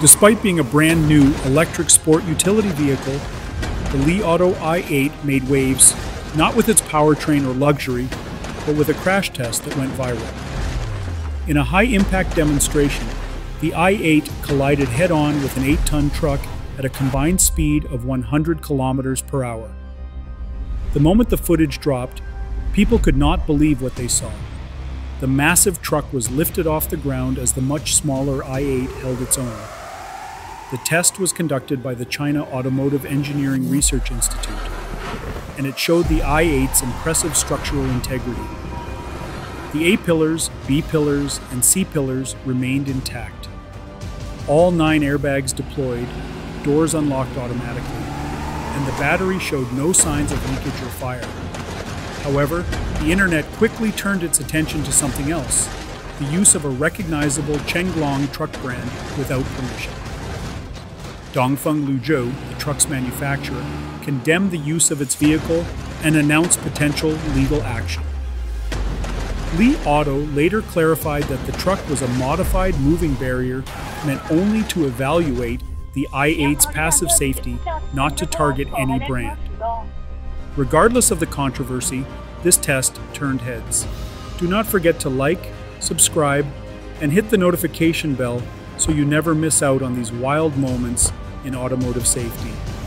Despite being a brand new electric sport utility vehicle, the Li Auto i8 made waves not with its powertrain or luxury, but with a crash test that went viral. In a high impact demonstration, the i8 collided head on with an 8 ton truck at a combined speed of 100 kilometers per hour. The moment the footage dropped, people could not believe what they saw. The massive truck was lifted off the ground as the much smaller i8 held its own. The test was conducted by the China Automotive Engineering Research Institute, and it showed the i8's impressive structural integrity. The A pillars, B pillars, and C pillars remained intact. All nine airbags deployed, doors unlocked automatically, and the battery showed no signs of leakage or fire. However, the internet quickly turned its attention to something else the use of a recognizable Chenglong truck brand without permission. Dongfeng Liuzhou, the truck's manufacturer, condemned the use of its vehicle and announced potential legal action. Li Auto later clarified that the truck was a modified moving barrier meant only to evaluate the i8's passive safety, not to target any brand. Regardless of the controversy, this test turned heads. Do not forget to like, subscribe, and hit the notification bell so you never miss out on these wild moments in automotive safety.